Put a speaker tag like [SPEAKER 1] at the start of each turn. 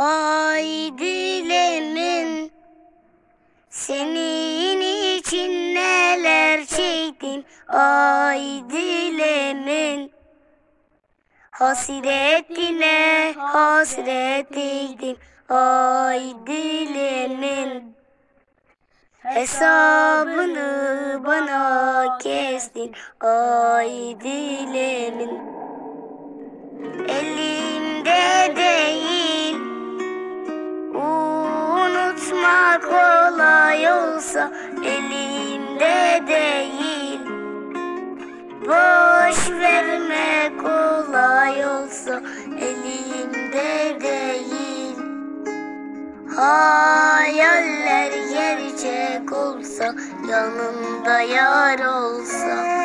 [SPEAKER 1] Ay dilemin Senin için neler çektim? Ay dilemin Hasretine hasretiydim Ay dilemin Hesabını bana kestin. Ay dilemin Unutmak kolay olsa Elimde değil. Boş vermek kolay olsa Elimde değil. Hayaller gerçek olsa Yanımda yar olsa